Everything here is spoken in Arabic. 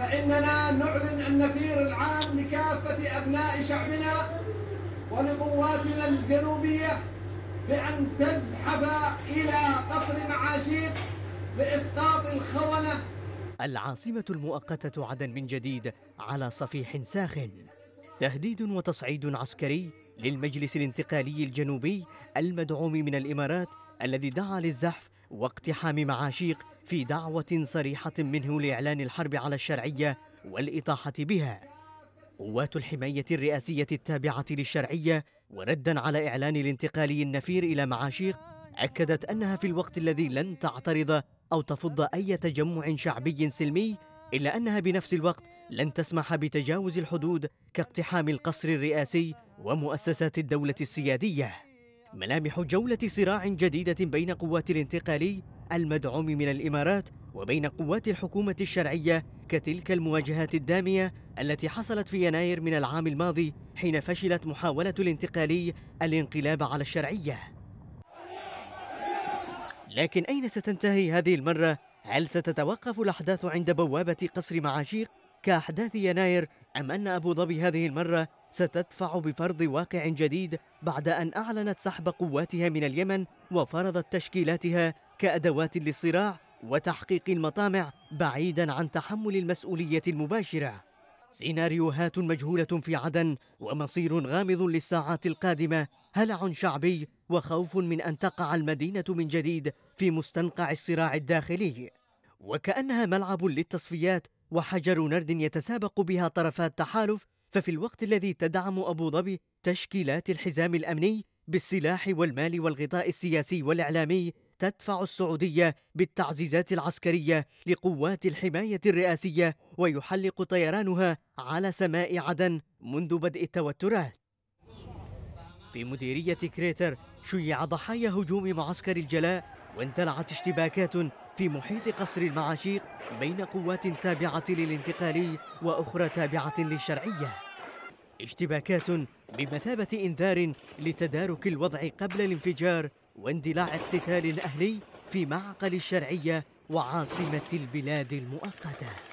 فإننا نعلن النفير العام لكافة أبناء شعبنا ولقواتنا الجنوبية بأن تزحف إلى قصر معاشيق لإسقاط الخونة. العاصمة المؤقتة عدن من جديد على صفيح ساخن. تهديد وتصعيد عسكري للمجلس الانتقالي الجنوبي المدعوم من الإمارات الذي دعا للزحف واقتحام معاشيق في دعوة صريحة منه لإعلان الحرب على الشرعية والإطاحة بها. قوات الحماية الرئاسية التابعة للشرعية وردا على إعلان الانتقالي النفير إلى معاشيق أكدت أنها في الوقت الذي لن تعترض أو تفض أي تجمع شعبي سلمي إلا أنها بنفس الوقت لن تسمح بتجاوز الحدود كاقتحام القصر الرئاسي ومؤسسات الدولة السيادية. ملامح جولة صراع جديدة بين قوات الانتقالي المدعوم من الإمارات وبين قوات الحكومة الشرعية كتلك المواجهات الدامية التي حصلت في يناير من العام الماضي حين فشلت محاولة الانتقالي الانقلاب على الشرعية لكن أين ستنتهي هذه المرة؟ هل ستتوقف الأحداث عند بوابة قصر معاشيق كأحداث يناير أم أن أبو ظبي هذه المرة ستدفع بفرض واقع جديد بعد أن أعلنت سحب قواتها من اليمن وفرضت تشكيلاتها كأدوات للصراع وتحقيق المطامع بعيدا عن تحمل المسؤولية المباشرة. سيناريوهات مجهولة في عدن ومصير غامض للساعات القادمة. هلع شعبي وخوف من أن تقع المدينة من جديد في مستنقع الصراع الداخلي؟ وكأنها ملعب للتصفيات وحجر نرد يتسابق بها طرفا التحالف ففي الوقت الذي تدعم أبو ظبي تشكيلات الحزام الأمني بالسلاح والمال والغطاء السياسي والإعلامي تدفع السعودية بالتعزيزات العسكرية لقوات الحماية الرئاسية ويحلق طيرانها على سماء عدن منذ بدء التوترات. في مديرية كريتر شيع ضحايا هجوم معسكر الجلاء واندلعت اشتباكات في محيط قصر المعاشيق بين قوات تابعة للانتقالي وأخرى تابعة للشرعية. اشتباكات بمثابة إنذار لتدارك الوضع قبل الانفجار واندلاع اقتتال أهلي في معقل الشرعية وعاصمة البلاد المؤقتة.